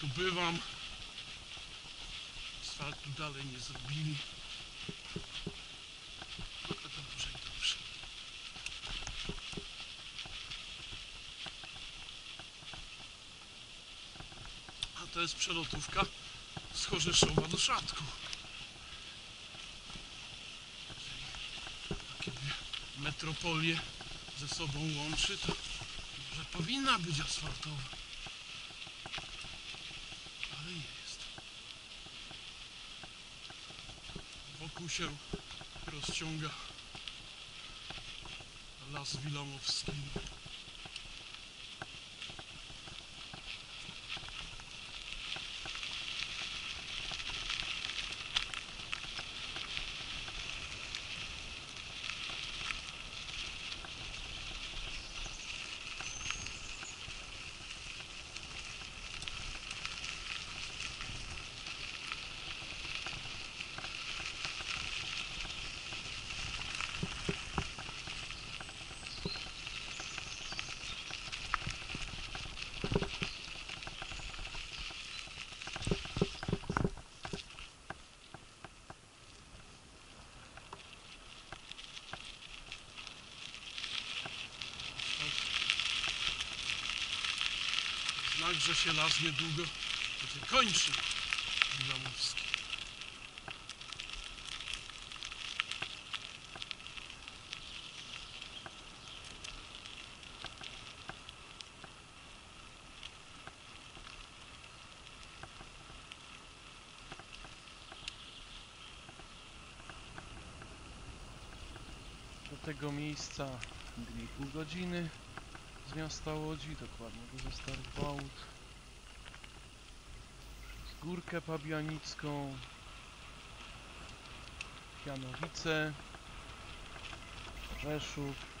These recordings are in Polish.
tu bywam, asfaltu dalej nie zrobili. Dobrze, i dobrze. A to jest przelotówka z Chorzeszowa do Szatku. Takie metropolie ze sobą łączy, to może powinna być asfaltowa. Ale nie jest. Wokół się rozciąga las wilamowski. Znak, się las niedługo kończy. Wilamowski. Do tego miejsca 2,5 godziny z miasta Łodzi, dokładnie do ze Starych Bałt. Przez Górkę Pabianicką, Janowice, Rzeszów.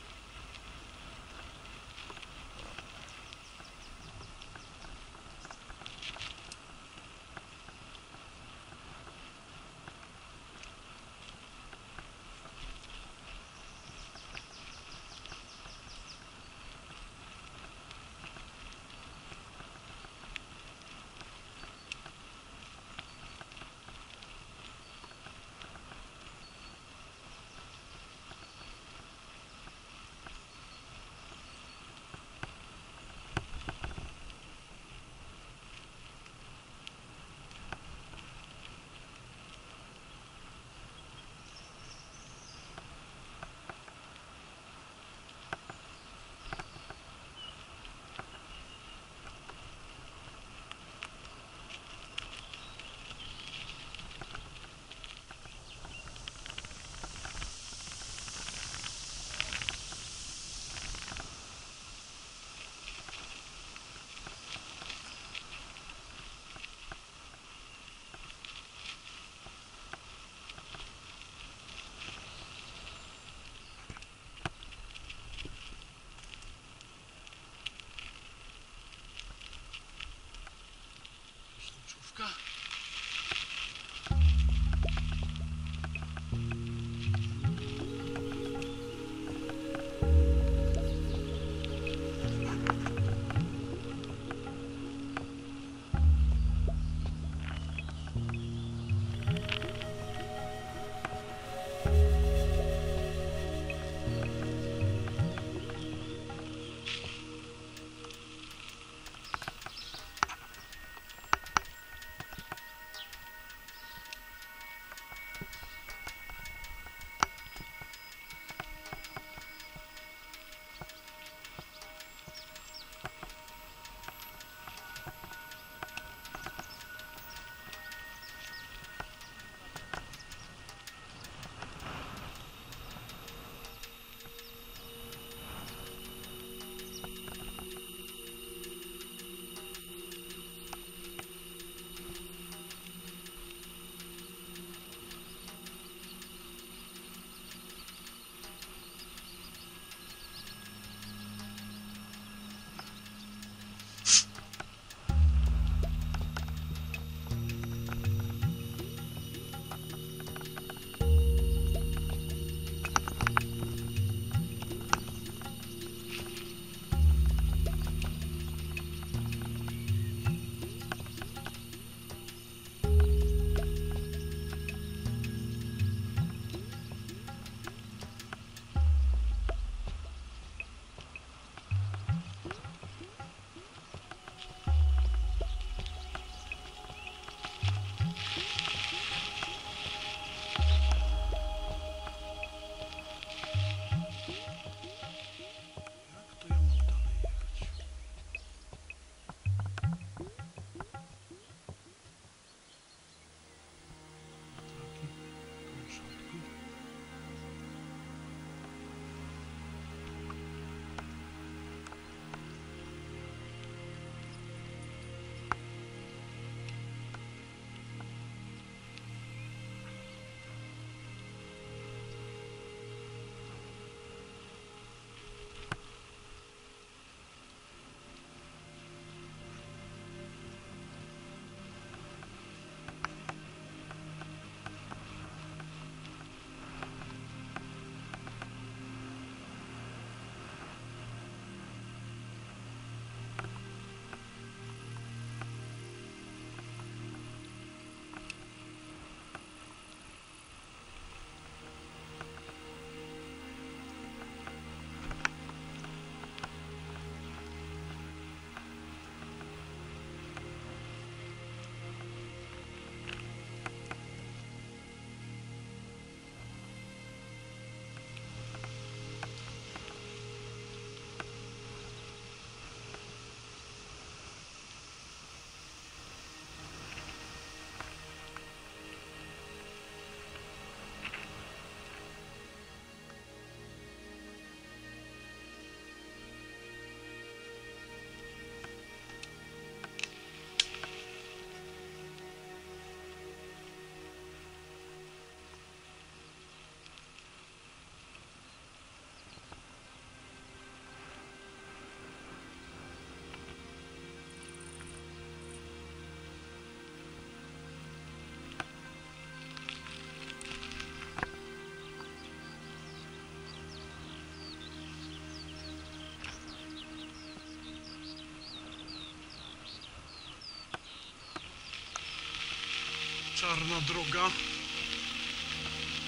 Czarna droga.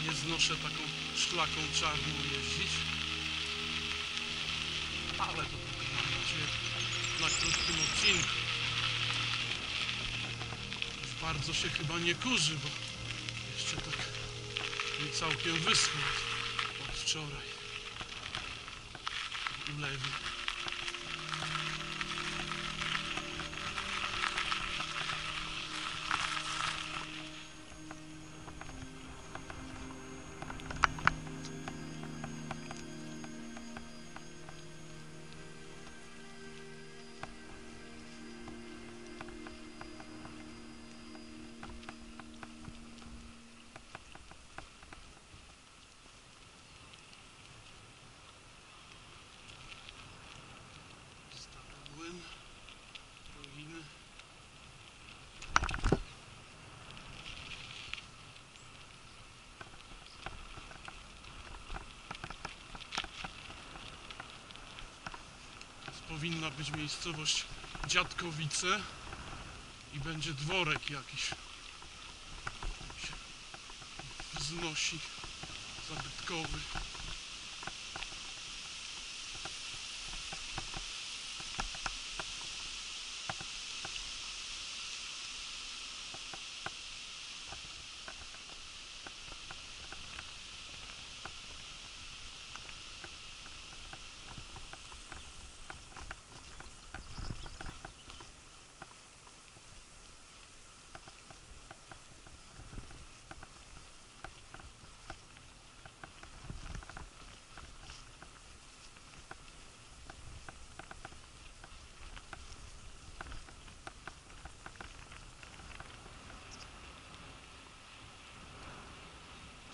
Nie znoszę taką szlaką czarną jeździć. Ale to mam nadzieję na krótkim odcinku. Już bardzo się chyba nie kurzy, bo jeszcze tak nie całkiem wyschło od, od wczoraj. Ulewi. Powinna być miejscowość Dziadkowice i będzie dworek jakiś. wznosi zabytkowy.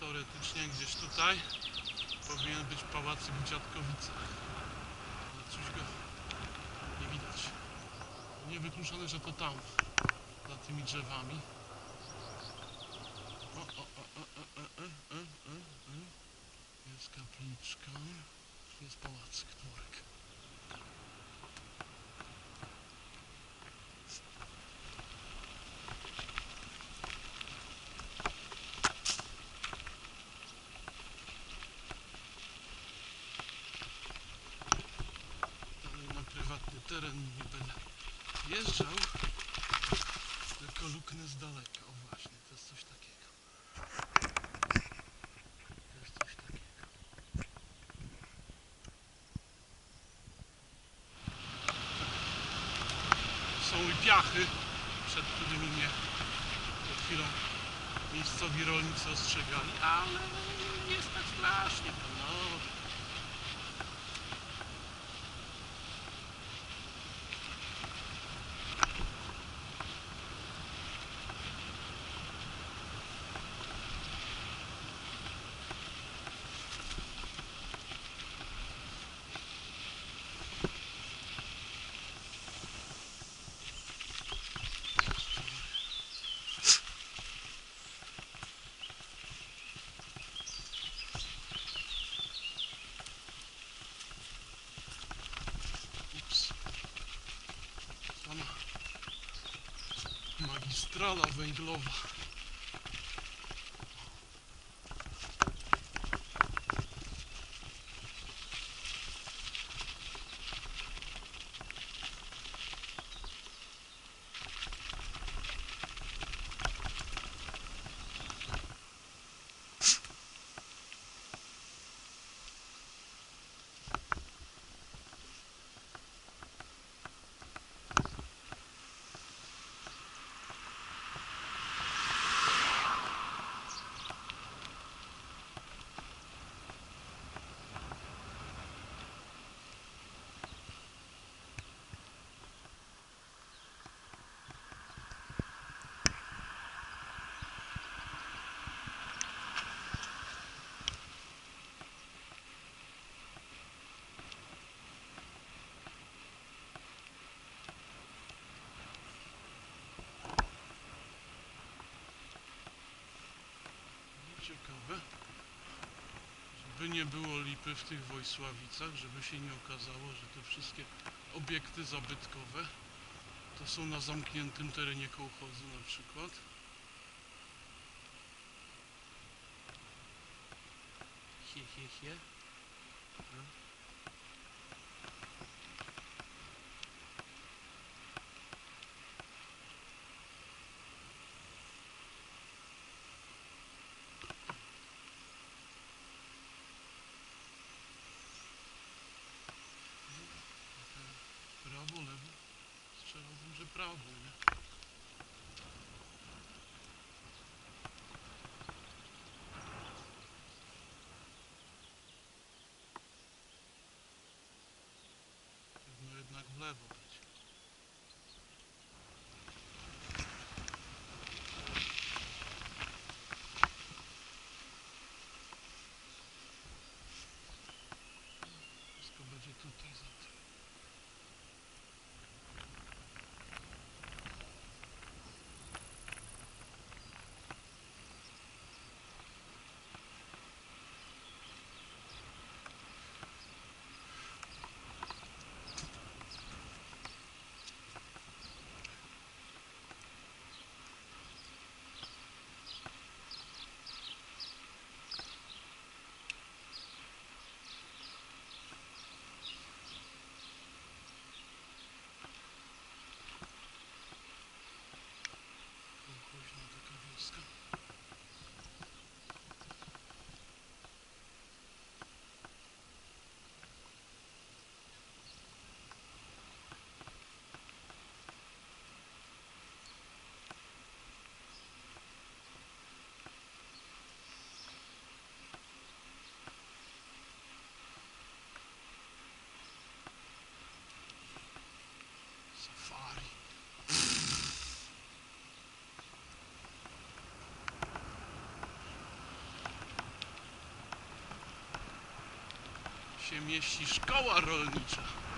Teoretycznie gdzieś tutaj powinien być pałacyk w Dziadkowicach. Ale coś go nie widać. Niewykluczone, że to tam, za tymi drzewami. O, o, o, o, o, o, o, o, o. Jest kapliczka, jest pałacyk, dworek. Ale na prywatny teren nie będę wjeżdżał, tylko luknę z daleka. O właśnie, to jest coś takiego. To jest coś takiego. Są i piachy, przed którymi mnie przed chwilą miejscowi rolnicy ostrzegali, ale nie jest tak strasznie, magistrala węglowa. Ciekawe. Żeby nie było lipy w tych Wojsławicach, żeby się nie okazało, że te wszystkie obiekty zabytkowe to są na zamkniętym terenie kołchozu na przykład. наверное, się mieści szkoła rolnicza.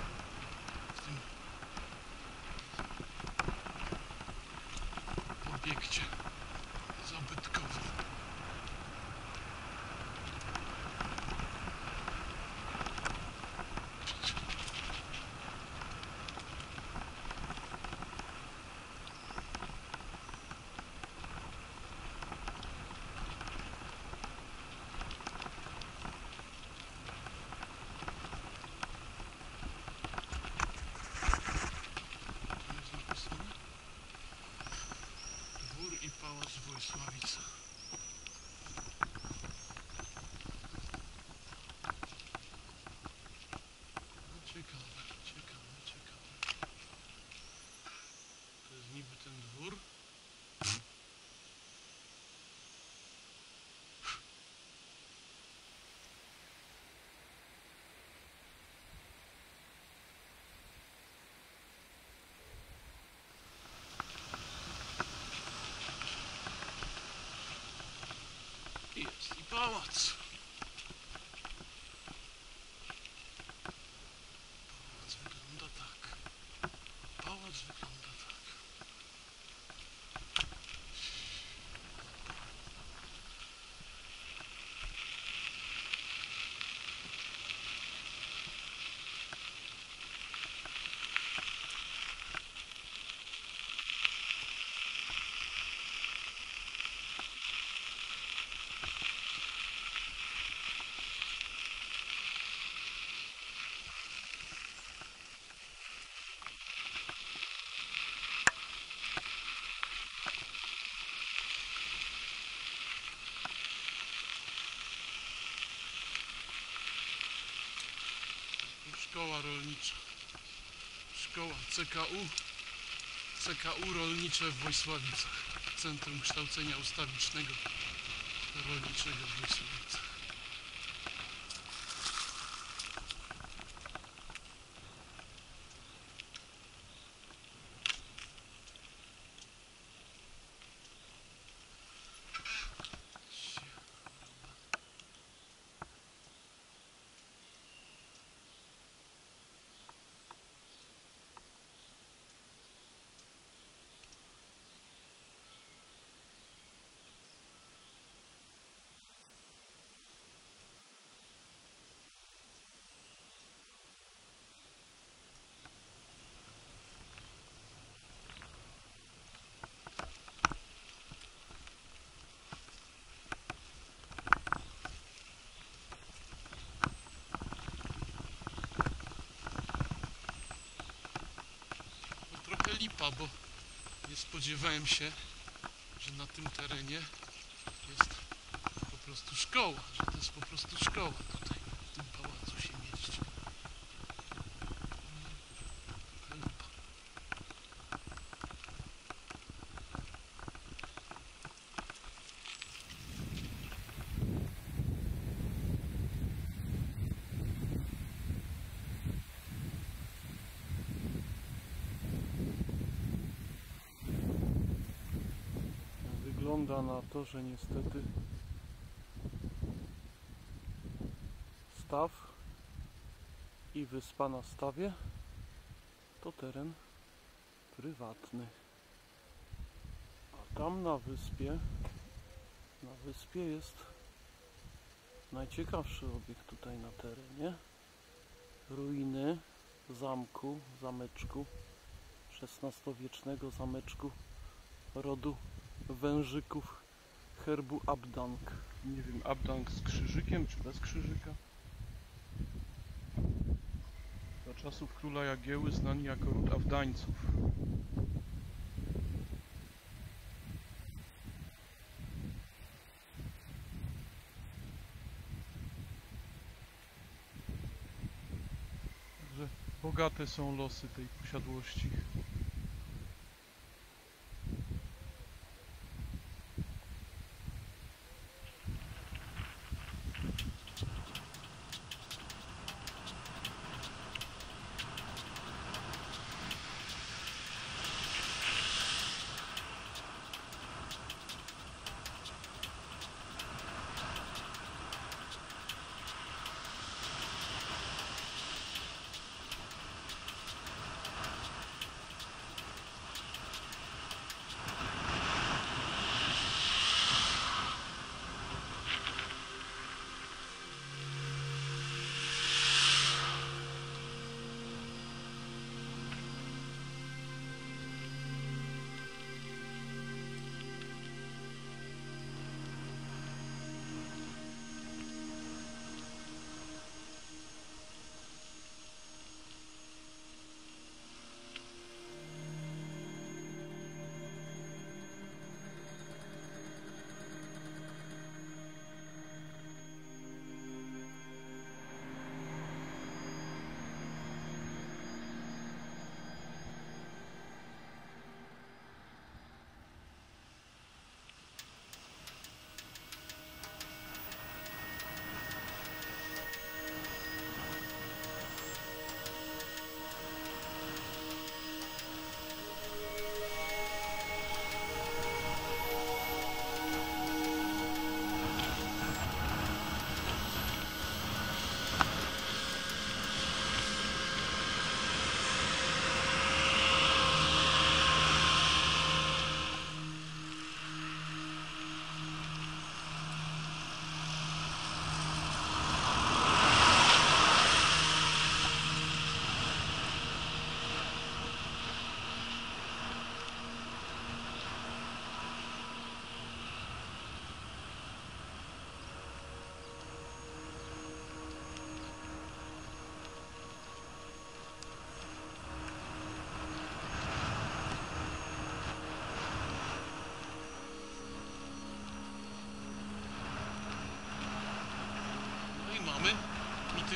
Pałac! szkoła rolnicza. Szkoła CKU, CKU rolnicze w Wojsławicach. Centrum Kształcenia Ustawicznego Rolniczego w Wojsławicach. Bo nie spodziewałem się, że na tym terenie jest po prostu szkoła, że to jest po prostu szkoła tutaj, w tym pałacu się mieści. Trochę lipa. Wygląda na to, że niestety staw i wyspa na stawie to teren prywatny. A tam na wyspie, na wyspie jest najciekawszy obiekt tutaj na terenie. Ruiny zamku, zameczku, XVI-wiecznego zameczku rodu wężyków herbu Abdank. Nie wiem, Abdank z krzyżykiem czy bez krzyżyka? Za czasów króla Jagieły znani jako ród Abdańców. Także bogate są losy tej posiadłości.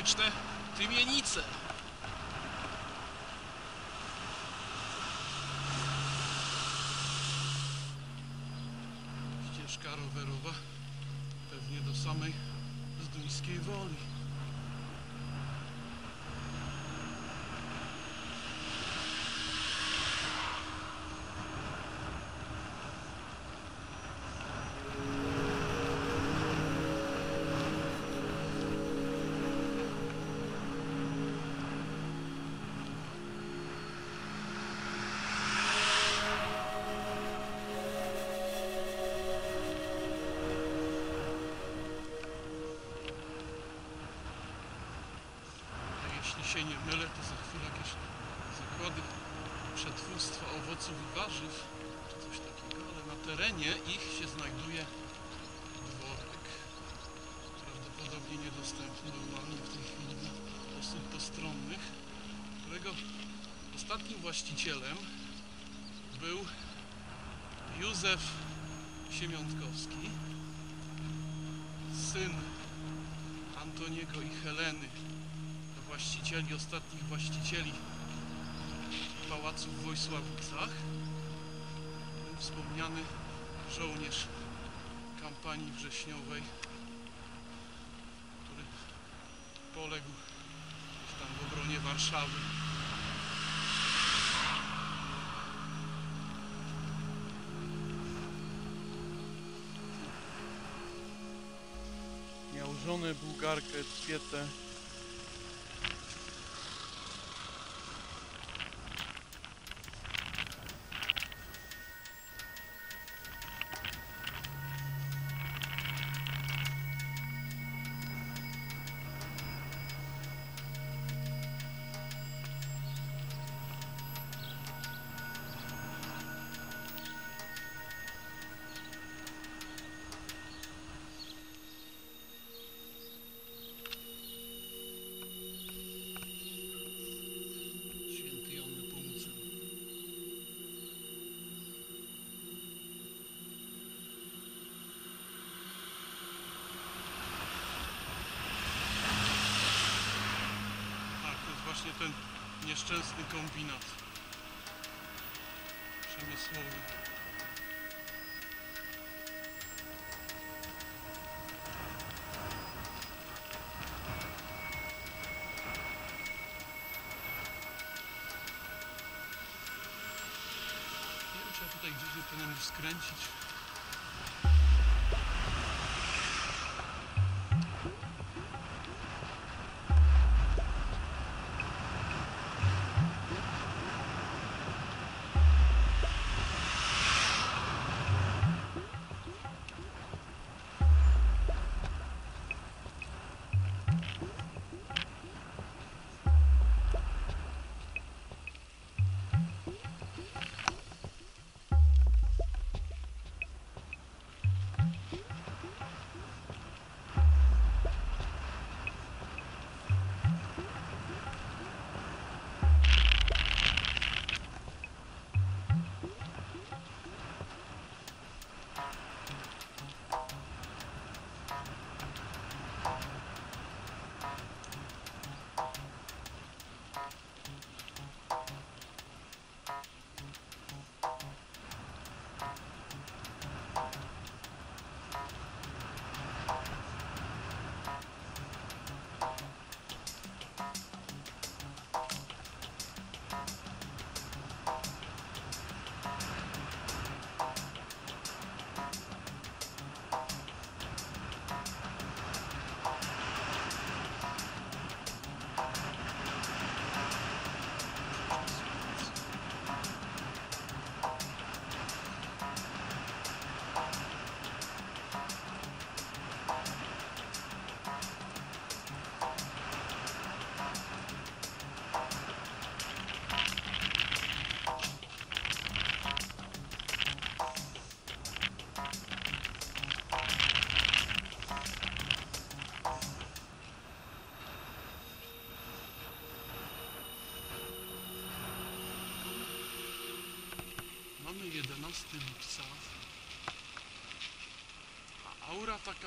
Точно! Ты меня Ницца! Się nie mylę, to za chwilę jakieś zakłady przetwórstwa owoców i warzyw, czy coś takiego, ale na terenie ich się znajduje dworek, prawdopodobnie niedostępny normalnie w tej chwili dla osób postronnych, którego ostatnim właścicielem był Józef Siemiątkowski, syn Antoniego i Heleny, właścicieli, ostatnich właścicieli pałacu w Wojsławicach. Ten Wspomniany żołnierz kampanii wrześniowej, który poległ tam w obronie Warszawy. Miał żonę Bułgarkę Elżbietę. Właśnie ten nieszczęsny kombinat przemysłowy. Nie wiem, czy ja tutaj gdzieś nie powinienem skręcić.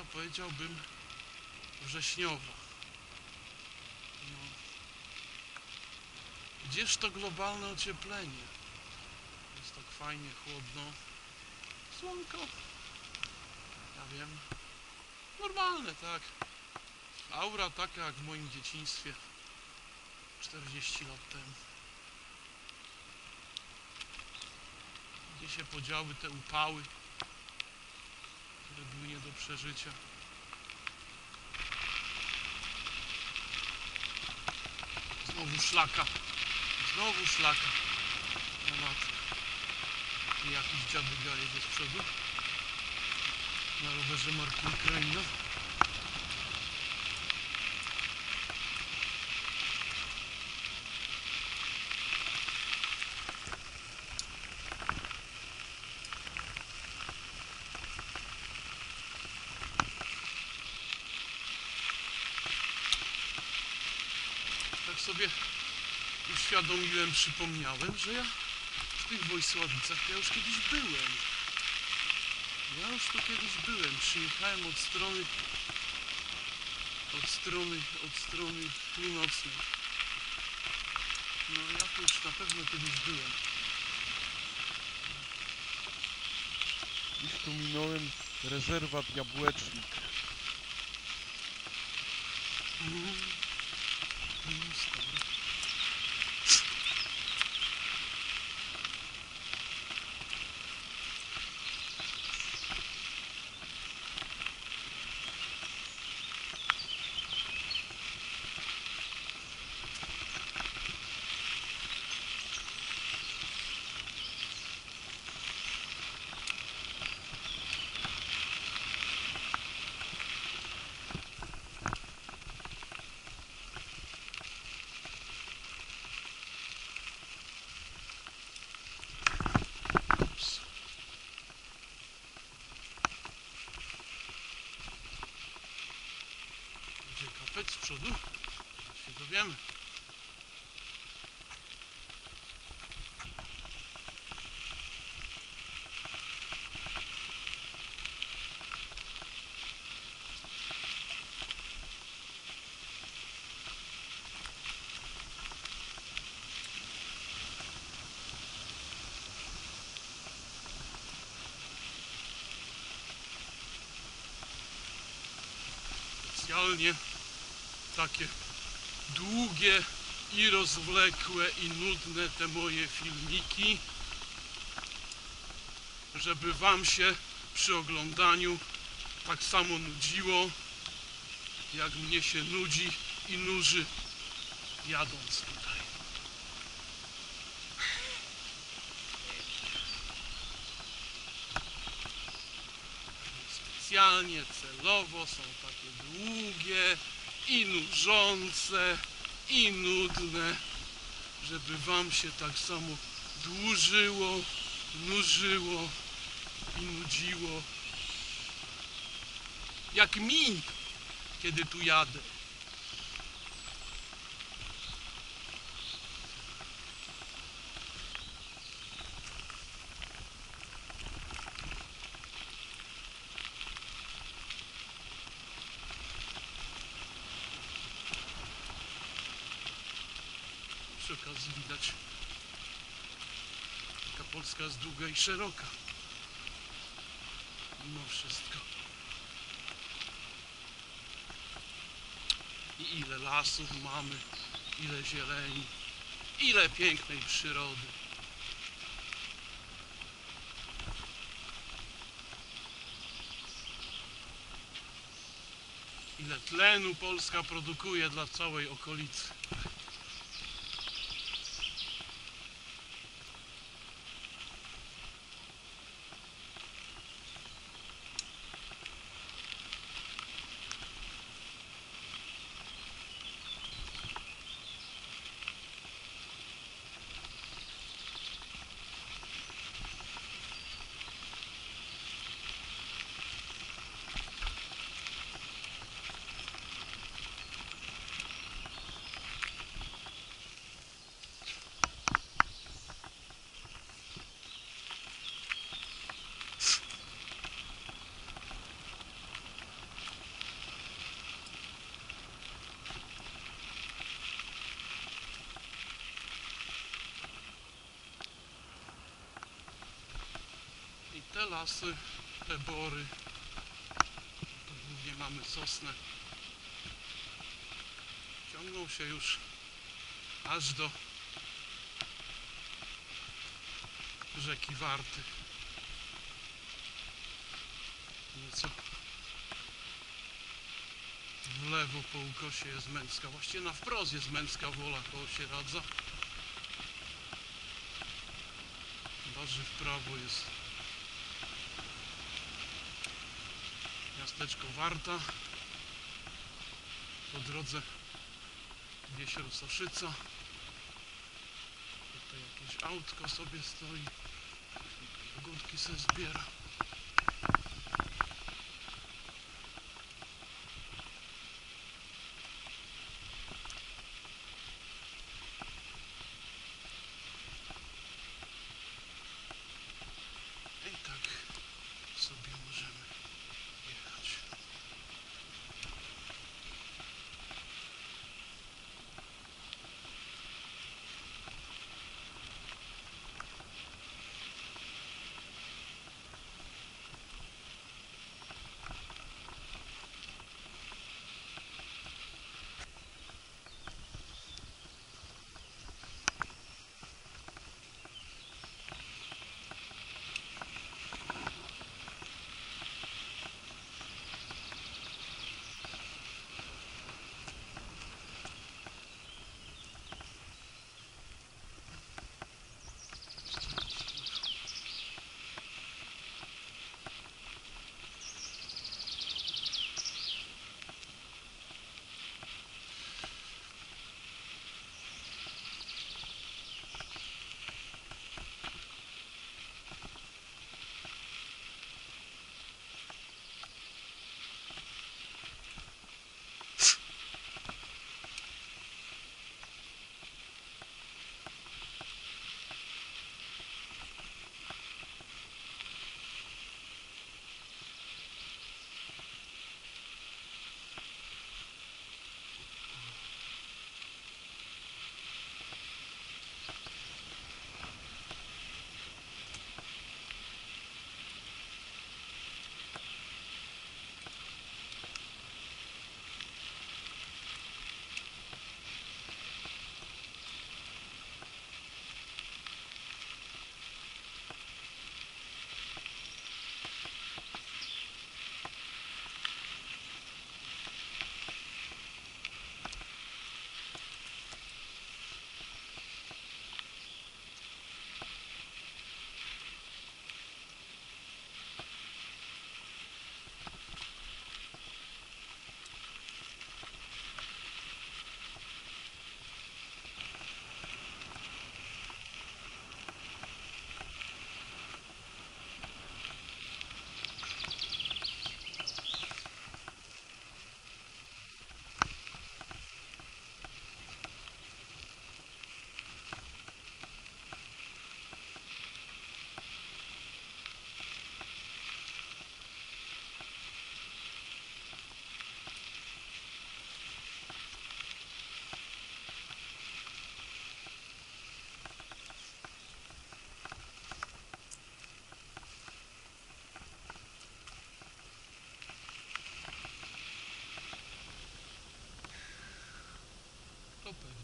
Taka powiedziałbym wrześniowa. No. Gdzież to globalne ocieplenie? Jest tak fajnie, chłodno. Słonko. Ja wiem. Normalne, tak. Aura taka jak w moim dzieciństwie. 40 lat temu. Gdzie się podziały te upały, do przeżycia. Znowu szlaka. Znowu szlaka. No. I jakiś dziadyga jedzie z przodu. Na rowerze marki Ukraina. tak sobie uświadomiłem, przypomniałem, że ja tych Wojsławicach ja już kiedyś byłem. Ja już tu kiedyś byłem. Przyjechałem od strony od strony, od strony północnej. No ja tu już na pewno kiedyś byłem. Dziś tu minąłem rezerwat Jabłecznik. Kapeć z przodu? Się dowiemy. Specjalnie takie długie i rozwlekłe i nudne te moje filmiki, żeby wam się przy oglądaniu tak samo nudziło, jak mnie się nudzi i nuży jadąc tutaj. Specjalnie, celowo są takie długie i nużące i nudne, żeby wam się tak samo dłużyło, nużyło i nudziło jak mi, kiedy tu jadę. Przy okazji widać, jaka Polska jest długa i szeroka. Mimo wszystko. I ile lasów mamy, ile zieleni, ile pięknej przyrody. Ile tlenu Polska produkuje dla całej okolicy. Te lasy, te bory, tu głównie mamy sosnę, ciągną się już aż do rzeki Warty. Nieco w lewo po ukosie jest męska, właściwie na wprost jest męska wola koło się radza. Chyba, że w prawo jest miasteczko Warta. Po drodze gdzieś Rososzyca. Tutaj jakieś autko sobie stoi. Jagódki se zbiera.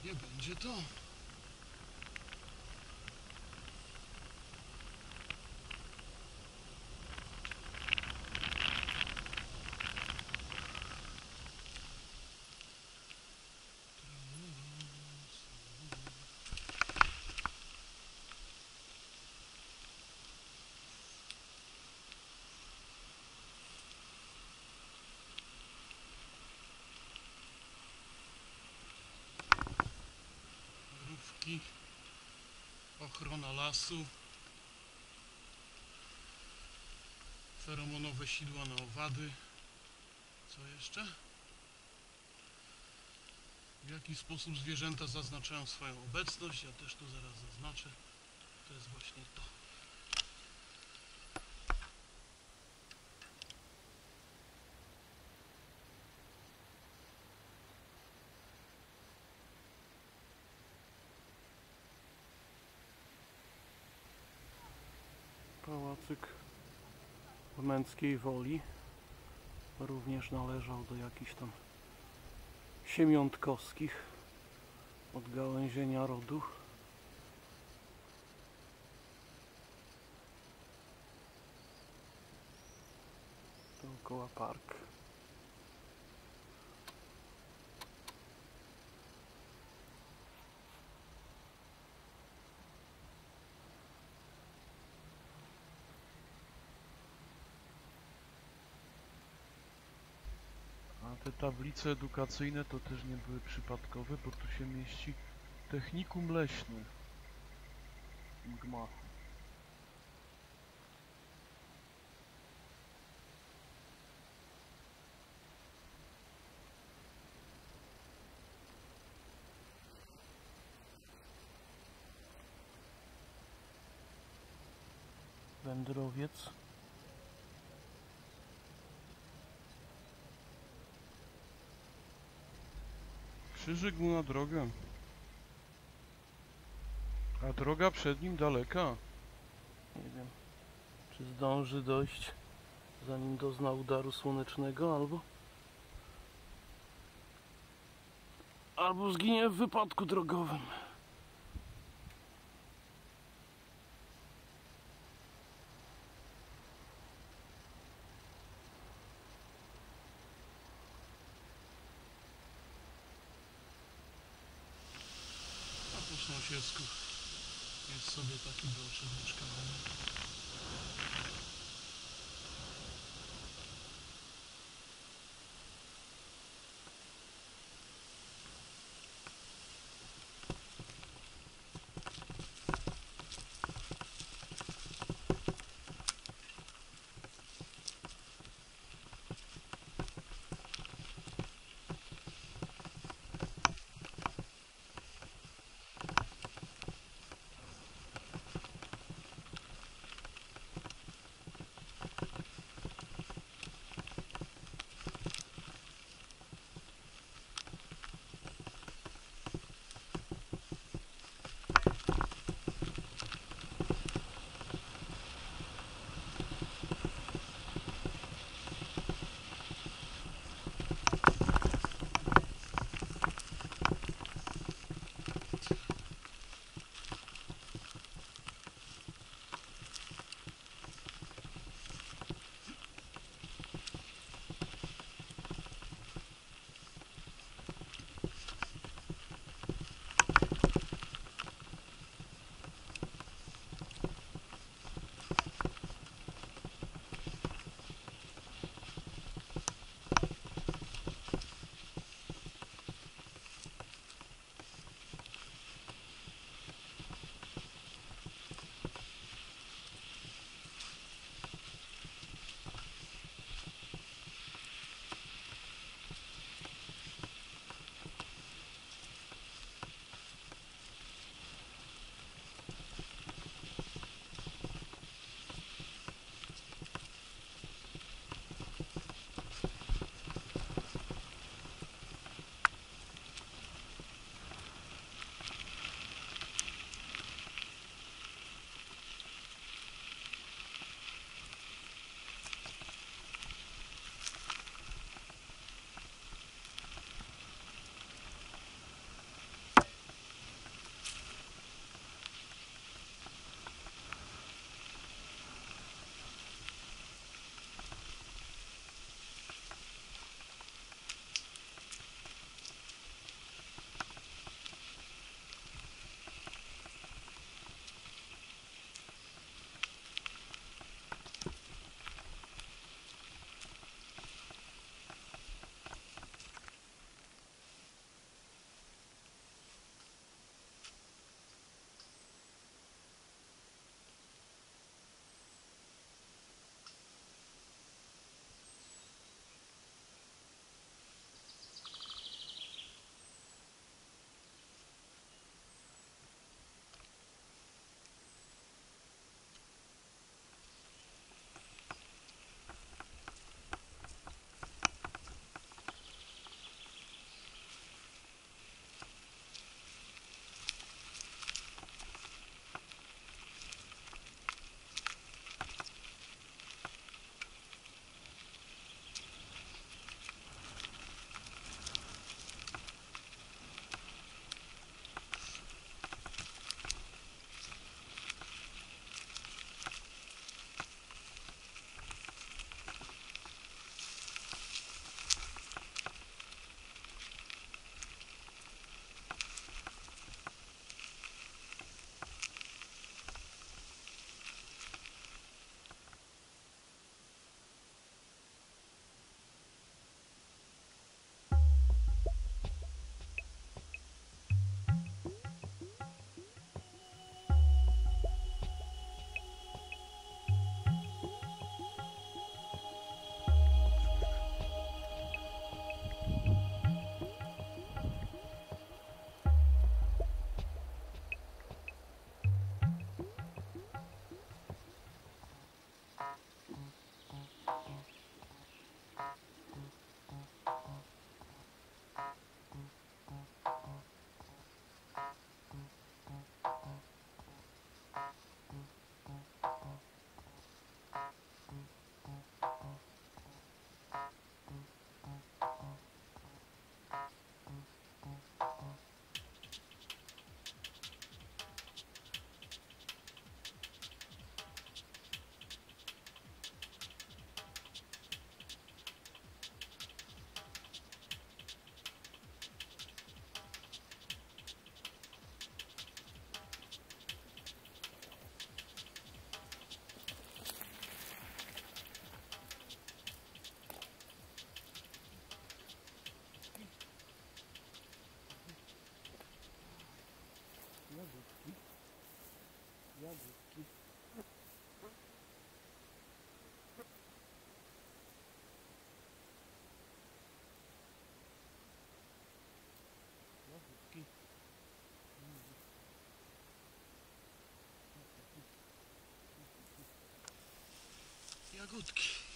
Nie będzie to. Ochrona lasu, feromonowe sidła na owady. Co jeszcze? W jaki sposób zwierzęta zaznaczają swoją obecność? Ja też to zaraz zaznaczę. To jest właśnie to. Pałacyk w męckiej woli również należał do jakichś tam siemiątkowskich odgałęzienia rodu. Dookoła park. A te tablice edukacyjne to też nie były przypadkowe, bo tu się mieści technikum leśne. w Gmachu. Wędrowiec. Krzyżyk mu na drogę. A droga przed nim daleka. Nie wiem, czy zdąży dojść zanim dozna udaru słonecznego, albo albo zginie w wypadku drogowym. Po sąsiedzku jest sobie taki bloczek mieszkalny. Jagódki.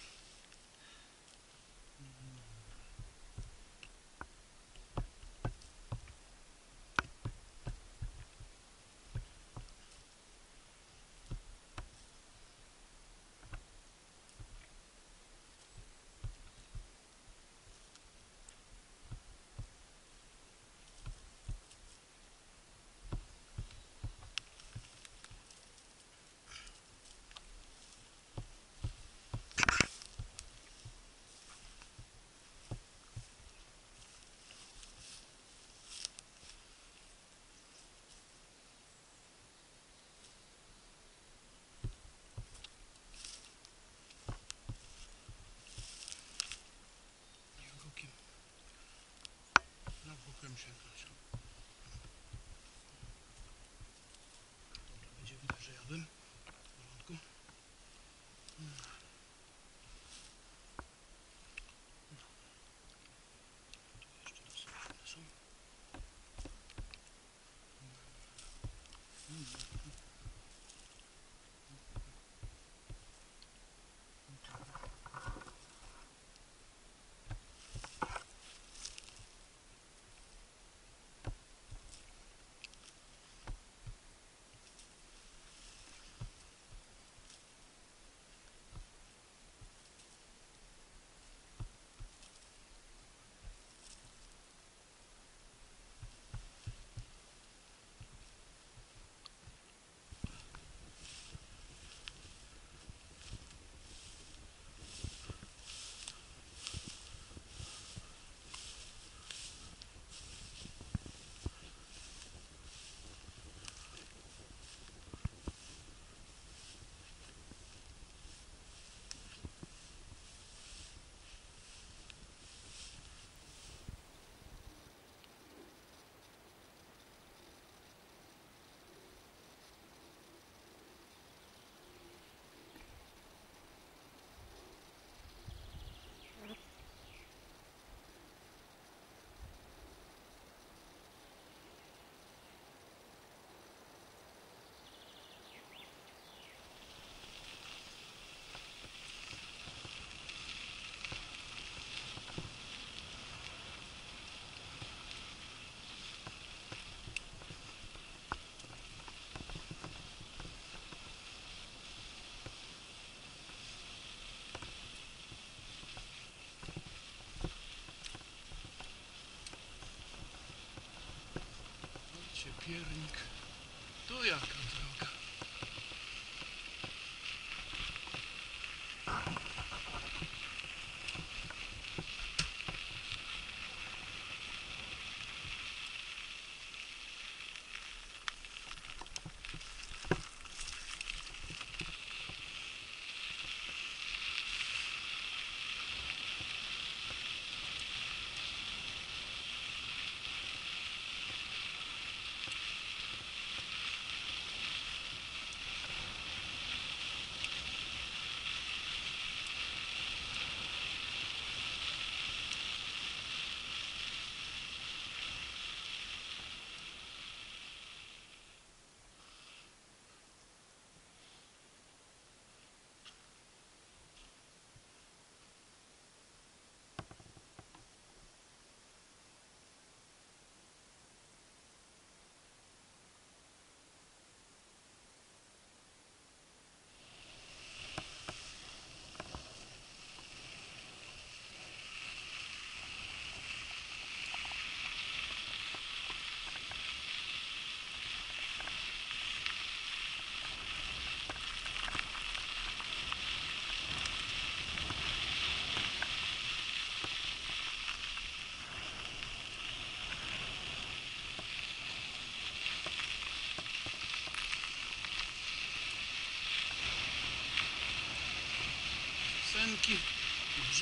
Tu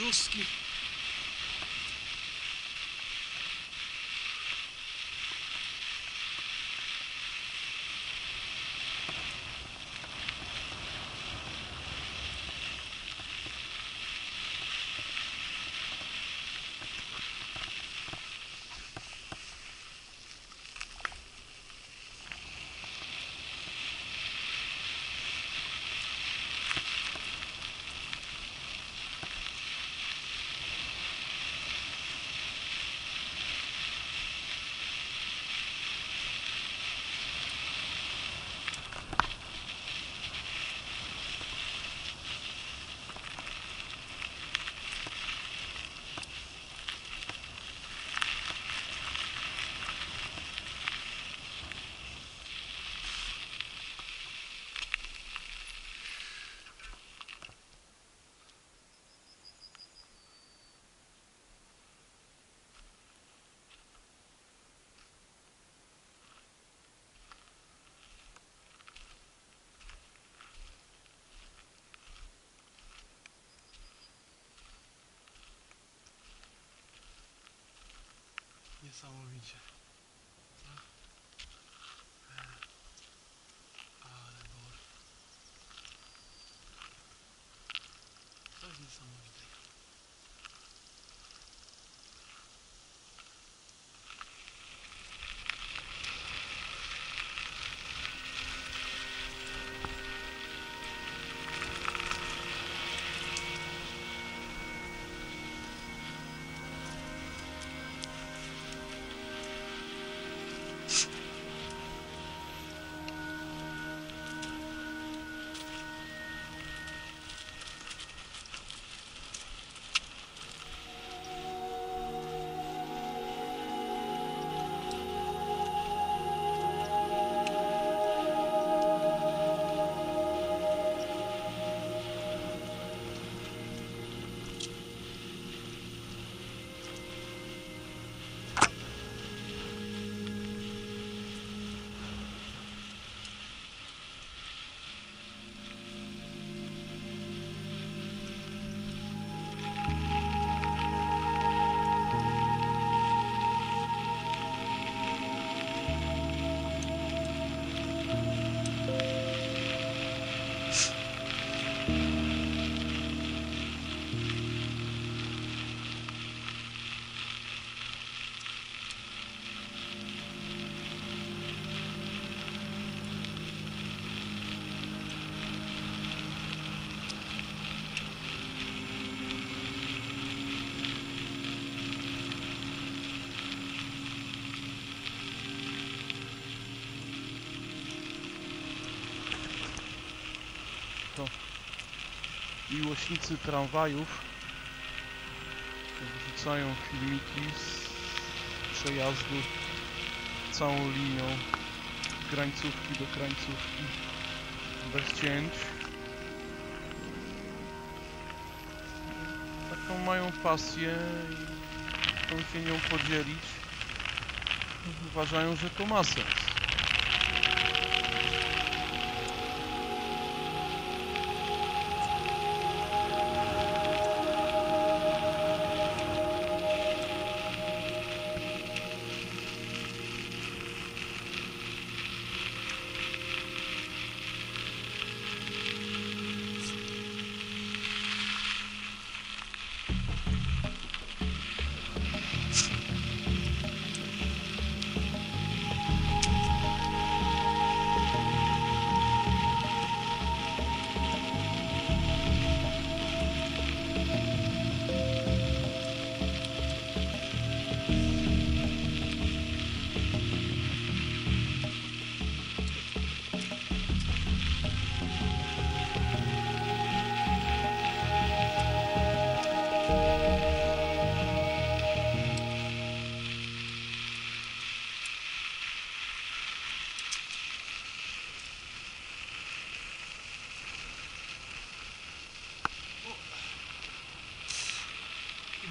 Jesus que niesamowicie. Co? E, Ale bor. To jest niesamowite. Miłośnicy tramwajów wrzucają filmiki z przejazdu całą linią krańcówki do krańcówki bez cięć. Taką mają pasję i chcą się nią podzielić. Uważają, że to ma sens.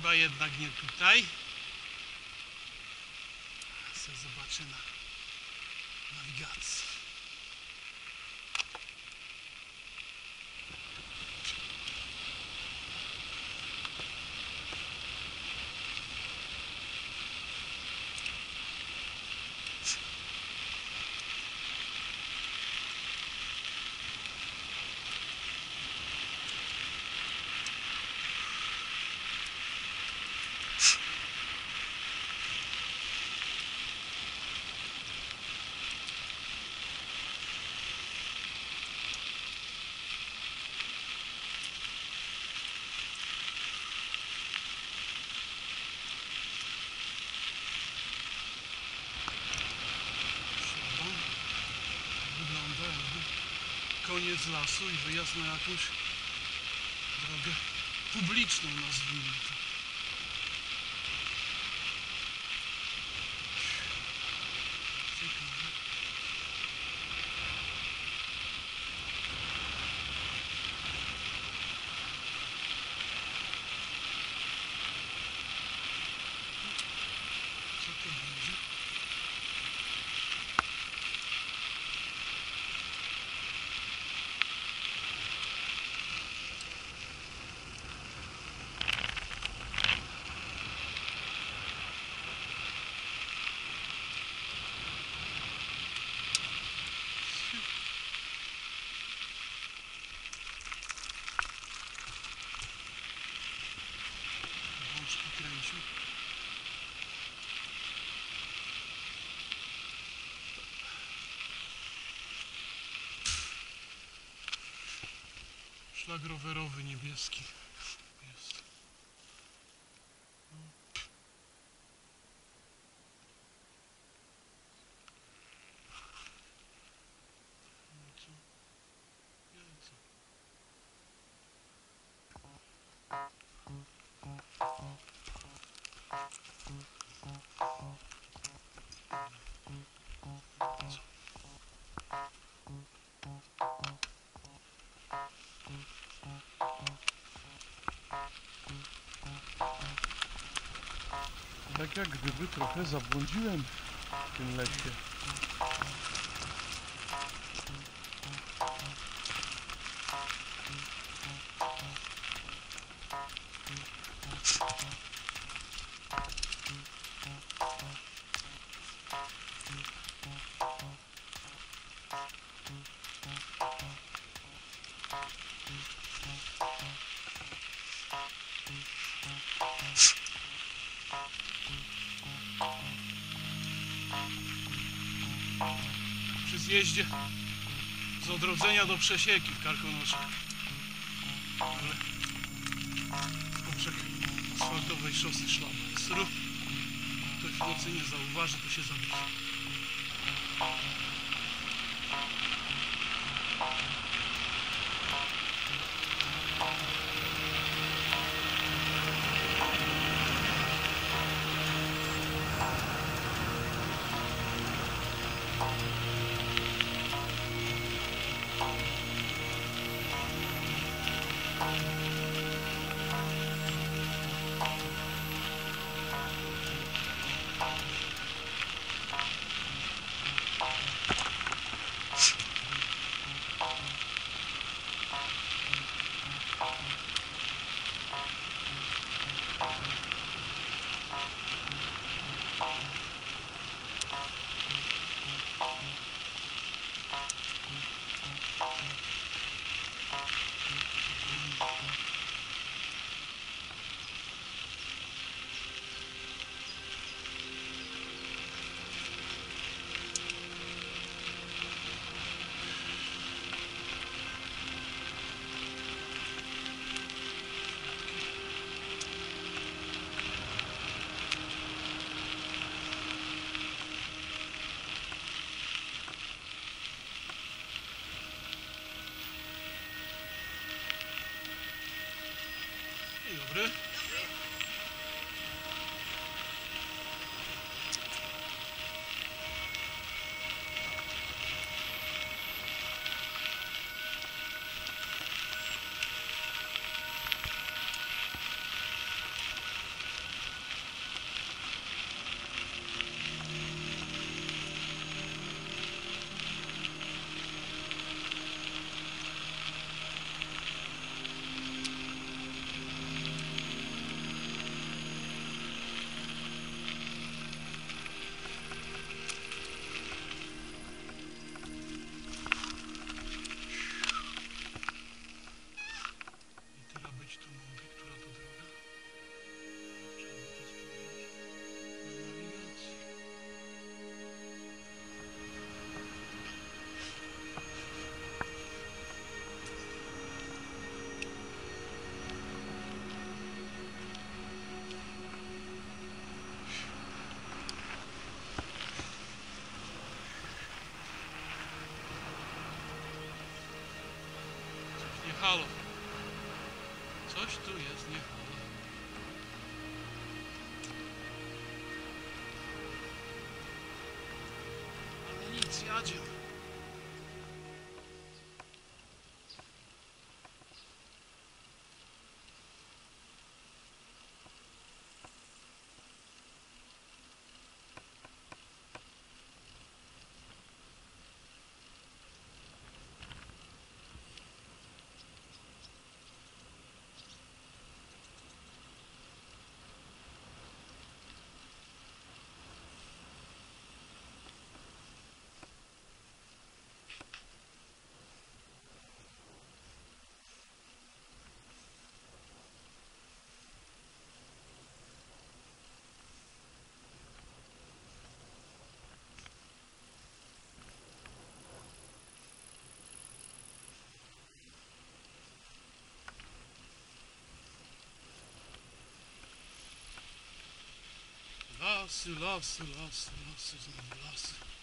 Chyba jednak nie tutaj. Se zobaczę na nawigacji. Siadam. Wygląda jakby lasu i wyjazd na jakąś drogę publiczną, nazwijmy to. Ciekawe. Co to będzie? Szlak rowerowy niebieski trochę zabłądziłem w tym lesie. Z odrodzenia do przesieki w Karkonosze. Ale poprzek asfaltowej szosy szlak. Sru. Ktoś w nocy nie zauważy, to się zabije. Lasy, lasy, lasy, lasy, znowu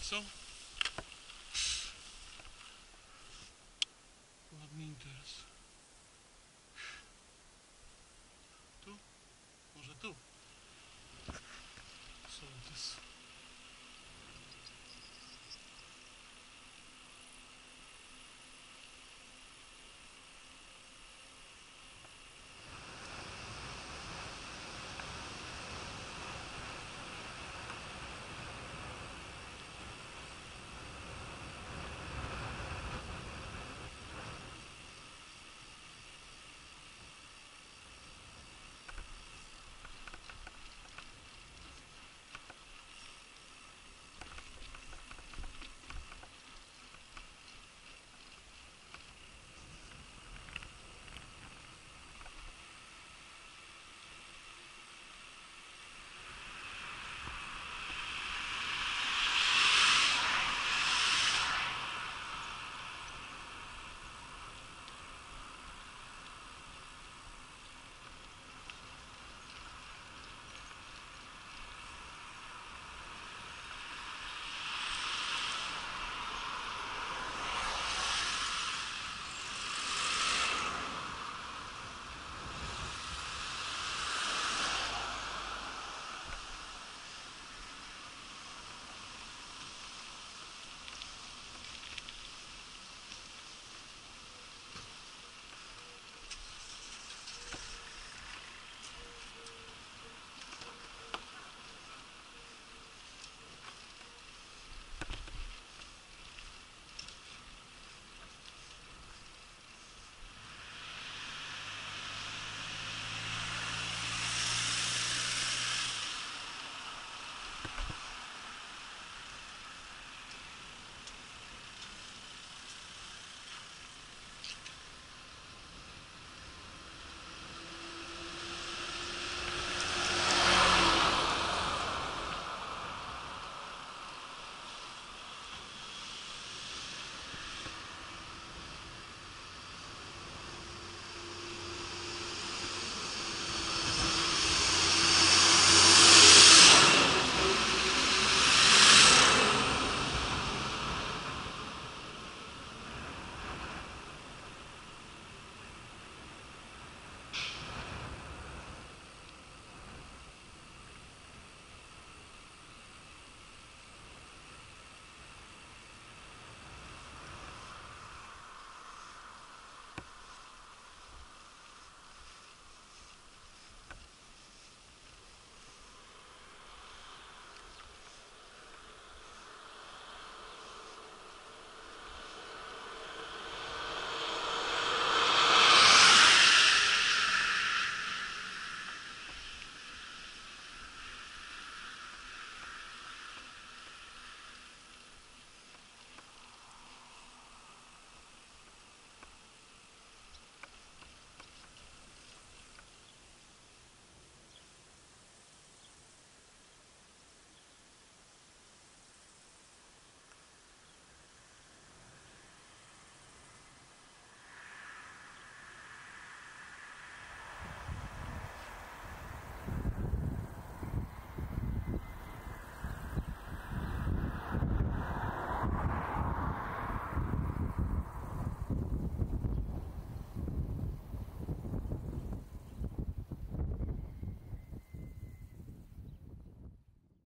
lasy. No